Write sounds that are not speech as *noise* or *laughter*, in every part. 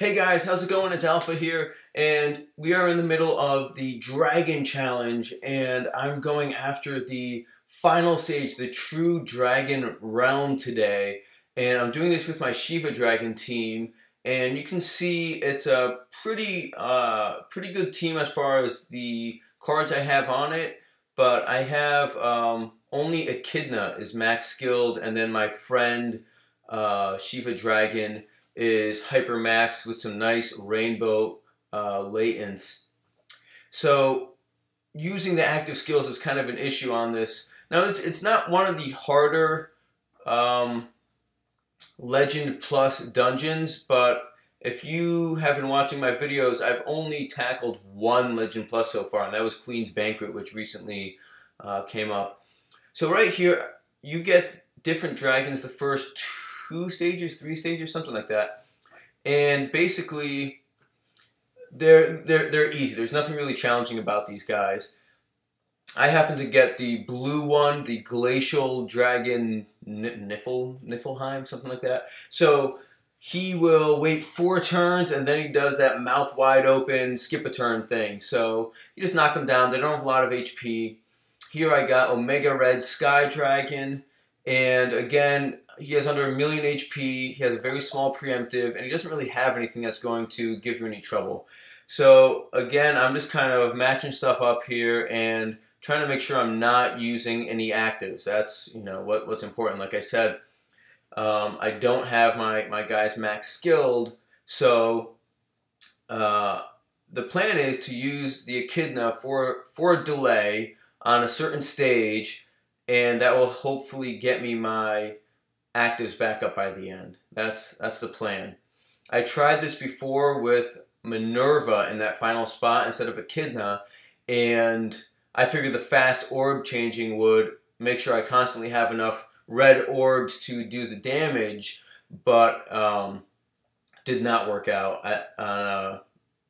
Hey guys, how's it going? It's Alfuh here, and we are in the middle of the Dragon Challenge, and I'm going after the final stage, the True Dragon Realm today, and I'm doing this with my Shiva Dragon team, and you can see it's a pretty, uh, pretty good team as far as the cards I have on it, but I have um, only Echidna is max skilled, and then my friend uh, Shiva Dragon is Hypermax with some nice rainbow uh, latents. So using the active skills is kind of an issue on this. Now it's, it's not one of the harder um, Legend Plus dungeons, but if you have been watching my videos, I've only tackled one Legend Plus so far, and that was Queen's Banquet, which recently uh, came up. So right here, you get different dragons the first two stages, three stages, something like that. And basically, they're they're they're easy. There's nothing really challenging about these guys. I happen to get the blue one, the glacial dragon Niffle Niflheim, something like that. So he will wait four turns and then he does that mouth wide open skip a turn thing. So you just knock them down. They don't have a lot of HP. Here I got Omega Red Sky Dragon. And again, he has under a million HP, he has a very small preemptive, and he doesn't really have anything that's going to give you any trouble. So again, I'm just kind of matching stuff up here and trying to make sure I'm not using any actives. That's you know what, what's important. Like I said, um, I don't have my, my guys max skilled, so uh, the plan is to use the Echidna for, for a delay on a certain stage and that will hopefully get me my actives back up by the end. That's that's the plan. I tried this before with Minerva in that final spot instead of Echidna, and I figured the fast orb changing would make sure I constantly have enough red orbs to do the damage, but um, did not work out. I, uh,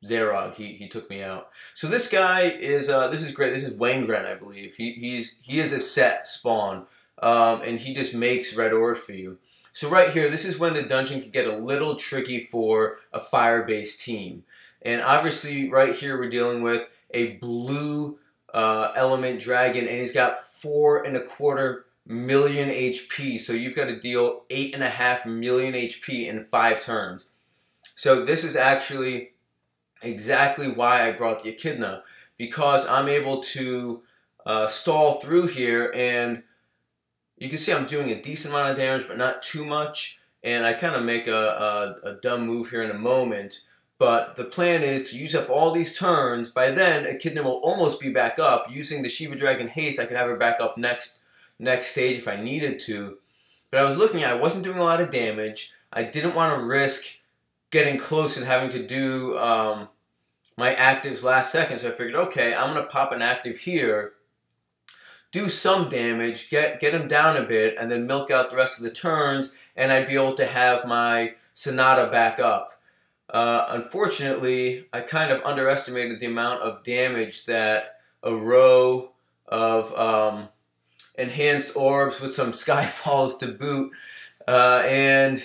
Zaerog, he, he took me out. So this guy is uh, this is great. This is Wangren, I believe. He he's he is a set spawn, um, and he just makes red ore for you. So right here, this is when the dungeon can get a little tricky for a fire-based team. And obviously, right here we're dealing with a blue uh, element dragon, and he's got four and a quarter million HP. So you've got to deal eight and a half million HP in five turns. So this is actually exactly why I brought the Echidna because I'm able to uh, stall through here and you can see I'm doing a decent amount of damage but not too much. And I kind of make a, a, a, dumb move here in a moment. But the plan is to use up all these turns. By then Echidna will almost be back up using the Shiva Dragon Haste. I could have her back up next next stage if I needed to. But I was looking at I wasn't doing a lot of damage. I didn't want to risk getting close and having to do um, my actives last second. So I figured, okay, I'm going to pop an active here, do some damage, get, get him down a bit, and then milk out the rest of the turns, and I'd be able to have my Sanada back up. Uh, unfortunately, I kind of underestimated the amount of damage that a row of um, enhanced orbs with some *laughs* skyfalls to boot, uh, and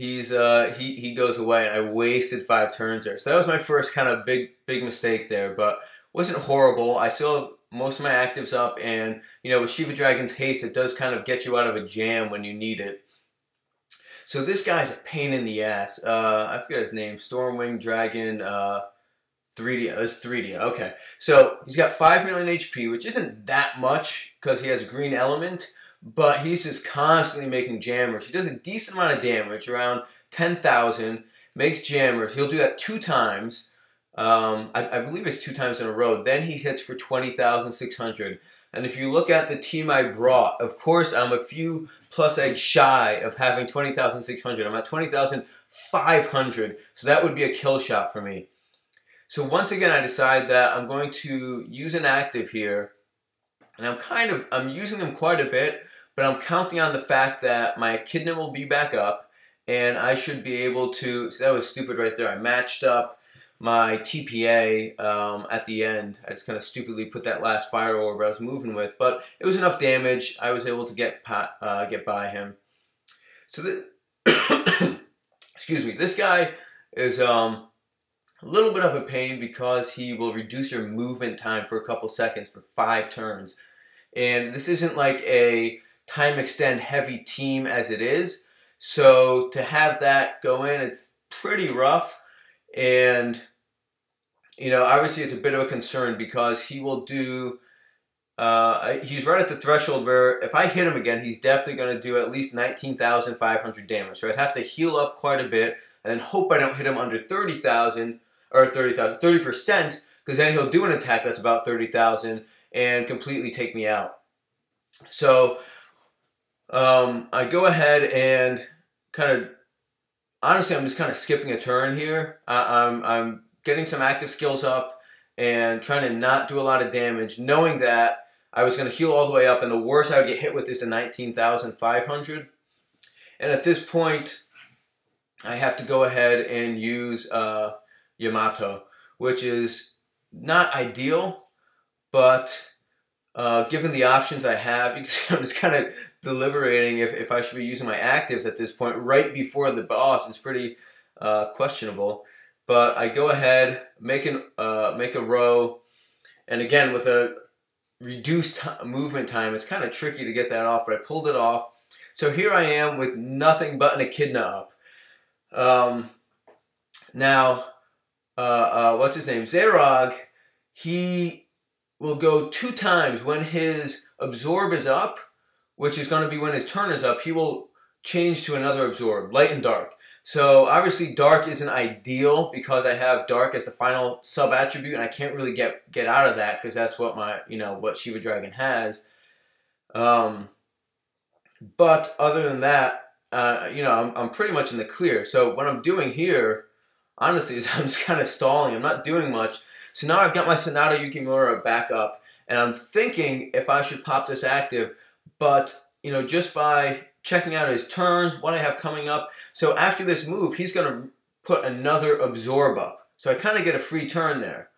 he's uh, he he goes away, and I wasted five turns there. So that was my first kind of big big mistake there, but wasn't horrible. I still have most of my actives up, and you know with Shiva Dragon's haste, it does kind of get you out of a jam when you need it. So this guy's a pain in the ass. Uh, I forget his name. Stormwing Dragon. Uh, 3D. That's 3D. Okay. So he's got 5 million HP, which isn't that much because he has green element but he's just constantly making jammers. He does a decent amount of damage, around 10,000, makes jammers. He'll do that two times. Um, I, I, believe it's two times in a row. Then he hits for 20,600. And if you look at the team I brought, of course, I'm a few plus eggs shy of having 20,600. I'm at 20,500. So that would be a kill shot for me. So once again, I decide that I'm going to use an active here. And I'm kind of, I'm using them quite a bit but I'm counting on the fact that my echidna will be back up and I should be able to, that was stupid right there. I matched up my TPA um, at the end. I just kind of stupidly put that last fire orb I was moving with, but it was enough damage. I was able to get uh, get by him. So the *coughs* excuse me, this guy is um, a little bit of a pain because he will reduce your movement time for a couple seconds for five turns. And this isn't like a time extend heavy team as it is. So to have that go in, it's pretty rough. And, you know, obviously it's a bit of a concern because he will do, uh, he's right at the threshold where if I hit him again, he's definitely going to do at least 19,500 damage. So I'd have to heal up quite a bit and then hope I don't hit him under 30,000 or 30,000, 30%, because then he'll do an attack that's about 30,000 and completely take me out. So um, I go ahead and kind of, honestly, I'm just kind of skipping a turn here. I, I'm, I'm getting some active skills up and trying to not do a lot of damage, knowing that I was going to heal all the way up, and the worst I would get hit with is the 19,500. And at this point, I have to go ahead and use uh, Yamato, which is not ideal, but uh, given the options I have, I'm just kind of deliberating if, if I should be using my actives at this point right before the boss. It's pretty uh, questionable. But I go ahead, make, an, uh, make a row, and again, with a reduced movement time, it's kind of tricky to get that off, but I pulled it off. So here I am with nothing but an echidna up. Um, now, uh, uh, what's his name? Zaerog, he will go two times when his absorb is up, which is going to be when his turn is up. He will change to another absorb, light and dark. So obviously dark isn't ideal because I have dark as the final sub attribute and I can't really get get out of that because that's what my you know what Shiva Dragon has. Um, but other than that, uh, you know, I'm, I'm pretty much in the clear. So what I'm doing here, honestly, *laughs* is I'm just kind of stalling. I'm not doing much. So now I've got my Sanada Yukimura back up, and I'm thinking if I should pop this active, but, you know, just by checking out his turns, what I have coming up. So after this move, he's going to put another Absorb up. So I kind of get a free turn there.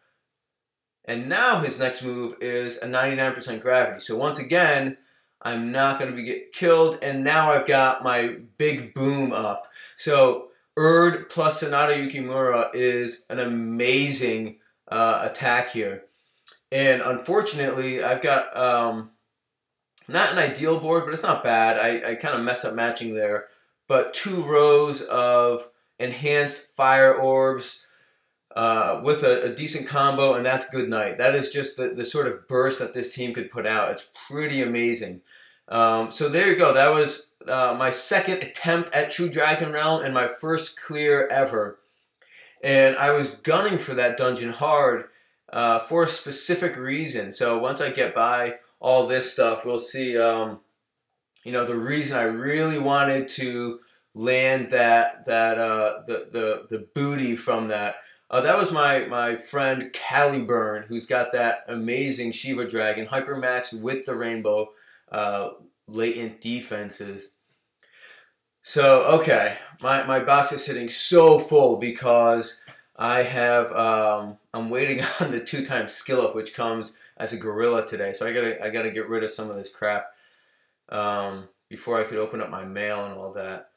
And now his next move is a 99% gravity. So once again, I'm not going to be get killed. And now I've got my big boom up. So Erd plus Sanada Yukimura is an amazing uh, attack here. And unfortunately, I've got um, not an ideal board, but it's not bad. I, I kind of messed up matching there. But two rows of enhanced fire orbs uh, with a, a, decent combo, and that's good night. That is just the, the sort of burst that this team could put out. It's pretty amazing. Um, so there you go. That was uh, my second attempt at True Dragon Realm and my first clear ever. And I was gunning for that dungeon hard uh, for a specific reason. So once I get by all this stuff, we'll see. Um, you know, the reason I really wanted to land that that uh, the the the booty from that. Uh, that was my my friend Caliburn, who's got that amazing Shiva Dragon Hypermax with the rainbow uh, latent defenses. So, okay, my, my box is sitting so full because I have, um, I'm waiting *laughs* on the two times skill up, which comes as a guerrilla today. So I gotta, I gotta get rid of some of this crap um, before I could open up my mail and all that.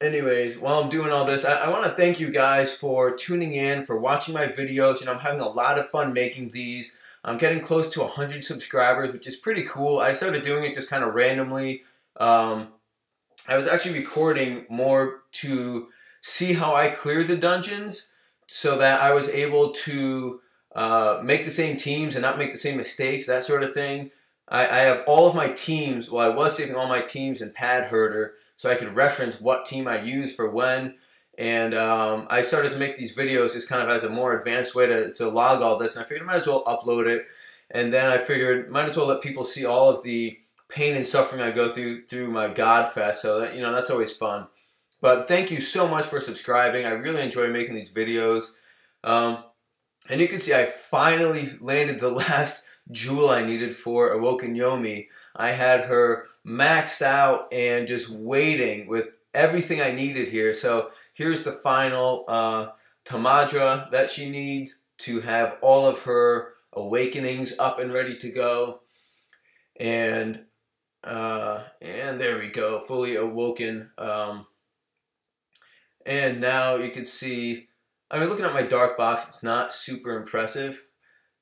Anyways, while I'm doing all this, I, I want to thank you guys for tuning in, for watching my videos. You know, I'm having a lot of fun making these. I'm getting close to 100 subscribers, which is pretty cool. I started doing it just kind of randomly. Um, I was actually recording more to see how I cleared the dungeons so that I was able to uh, make the same teams and not make the same mistakes, that sort of thing. I, I have all of my teams, well, I was saving all my teams in Padherder so I could reference what team I use for when. And um, I started to make these videos just kind of as a more advanced way to, to log all this. And I figured I might as well upload it. And then I figured might as well let people see all of the pain and suffering I go through through my Godfest. So that you know that's always fun. But thank you so much for subscribing. I really enjoy making these videos. Um, and you can see I finally landed the *laughs* last jewel I needed for Awoken Yomi. I had her maxed out and just waiting with everything I needed here. So here's the final uh, Tamadra that she needs to have all of her awakenings up and ready to go. And uh, and there we go, fully awoken. Um, And now you can see, I mean, looking at my dark box, it's not super impressive.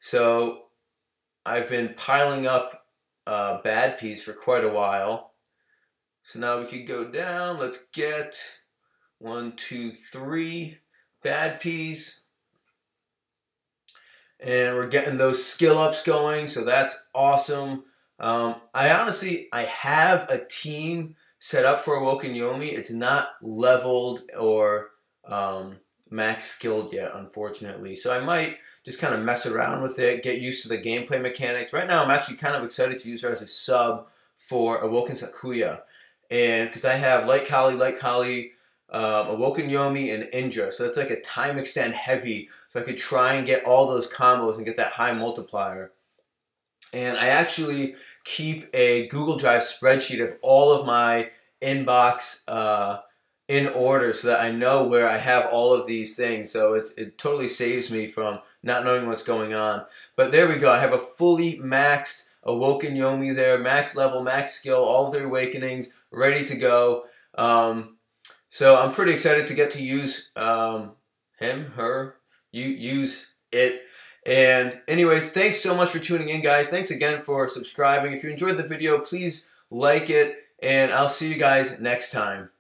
So I've been piling up uh, bad peas for quite a while. So now we could go down. Let's get one, two, three bad peas. And we're getting those skill ups going, so that's awesome. Um, I honestly, I have a team set up for Awoken Yomi. It's not leveled or um, max skilled yet, unfortunately. So I might just kind of mess around with it, get used to the gameplay mechanics. Right now, I'm actually kind of excited to use her as a sub for Awoken Sakuya. And because I have Light Kali, Light Kali, um, Awoken Yomi, and Indra. So that's like a time extend heavy. So I could try and get all those combos and get that high multiplier. And I actually keep a Google Drive spreadsheet of all of my inbox uh, in order so that I know where I have all of these things. So it's, it totally saves me from not knowing what's going on. But there we go. I have a fully maxed Awoken Yomi there, max level, max skill, all their awakenings ready to go. Um, so I'm pretty excited to get to use um, him, her, you use it. And anyways, thanks so much for tuning in, guys. Thanks again for subscribing. If you enjoyed the video, please like it, and I'll see you guys next time.